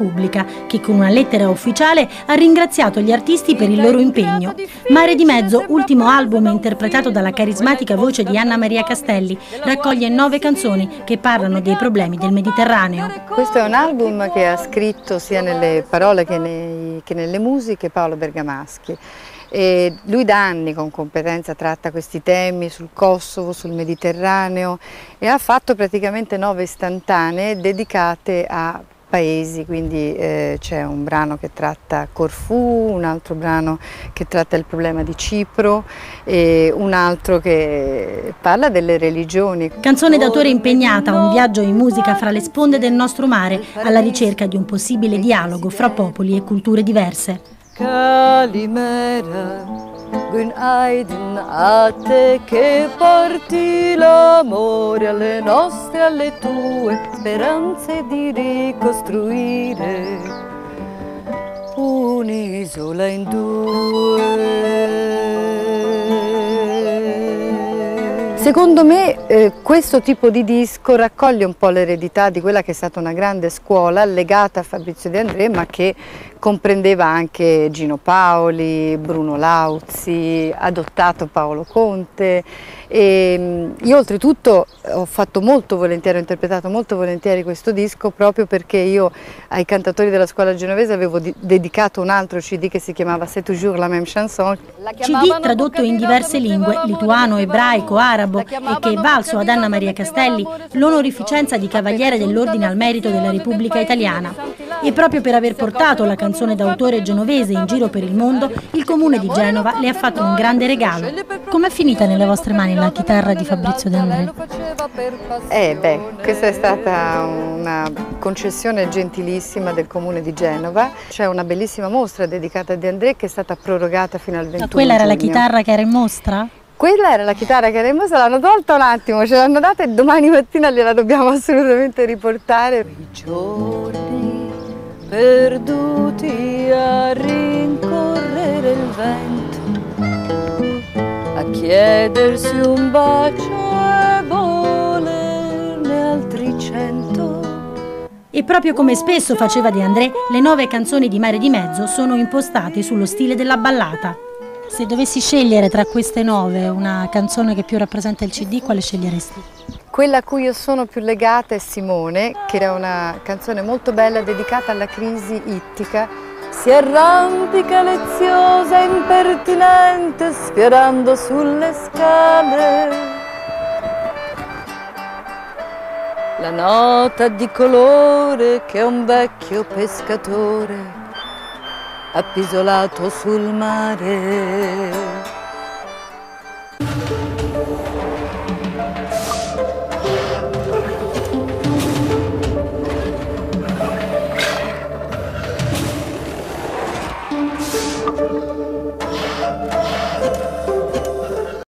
Repubblica, che con una lettera ufficiale ha ringraziato gli artisti per il loro impegno. Mare di Mezzo, ultimo album interpretato dalla carismatica voce di Anna Maria Castelli, raccoglie nove canzoni che parlano dei problemi del Mediterraneo. Questo è un album che ha scritto sia nelle parole che, nei, che nelle musiche Paolo Bergamaschi. E lui da anni con competenza tratta questi temi sul Kosovo, sul Mediterraneo e ha fatto praticamente nove istantanee dedicate a paesi, quindi eh, c'è un brano che tratta Corfù, un altro brano che tratta il problema di Cipro e un altro che parla delle religioni. Canzone d'autore impegnata, un viaggio in musica fra le sponde del nostro mare alla ricerca di un possibile dialogo fra popoli e culture diverse. Calimera, Te che porti l'amore alle nostre, alle tue speranze di ricostruire un'isola in due. Secondo me eh, questo tipo di disco raccoglie un po' l'eredità di quella che è stata una grande scuola legata a Fabrizio De André ma che comprendeva anche Gino Paoli, Bruno Lauzi, adottato Paolo Conte e io oltretutto ho fatto molto volentieri, ho interpretato molto volentieri questo disco proprio perché io ai cantatori della scuola genovese avevo dedicato un altro CD che si chiamava C'est toujours la même chanson. CD tradotto in diverse lingue, lituano, ebraico, arabo e che è valso ad Anna Maria Castelli l'onorificenza di Cavaliere dell'Ordine al Merito della Repubblica Italiana. E proprio per aver portato la canzone d'autore genovese in giro per il mondo, il comune di Genova le ha fatto un grande regalo. Com'è finita nelle vostre mani la chitarra di Fabrizio De André? Eh beh, questa è stata una concessione gentilissima del comune di Genova. C'è una bellissima mostra dedicata a De André che è stata prorogata fino al 21 Ma quella era giugno. la chitarra che era in mostra? Quella era la chitarra che era in l'hanno tolta un attimo, ce l'hanno data e domani mattina gliela dobbiamo assolutamente riportare. I giorni perduti a rincorrere il vento, a chiedersi un bacio e volerne altri cento. E proprio come spesso faceva De André, le nove canzoni di Mare di Mezzo sono impostate sullo stile della ballata. Se dovessi scegliere tra queste nove una canzone che più rappresenta il CD, quale sceglieresti? Quella a cui io sono più legata è Simone, che era una canzone molto bella dedicata alla crisi ittica. Si arrampica leziosa, impertinente, sfiorando sulle scale. La nota di colore che un vecchio pescatore appisolato sul mare.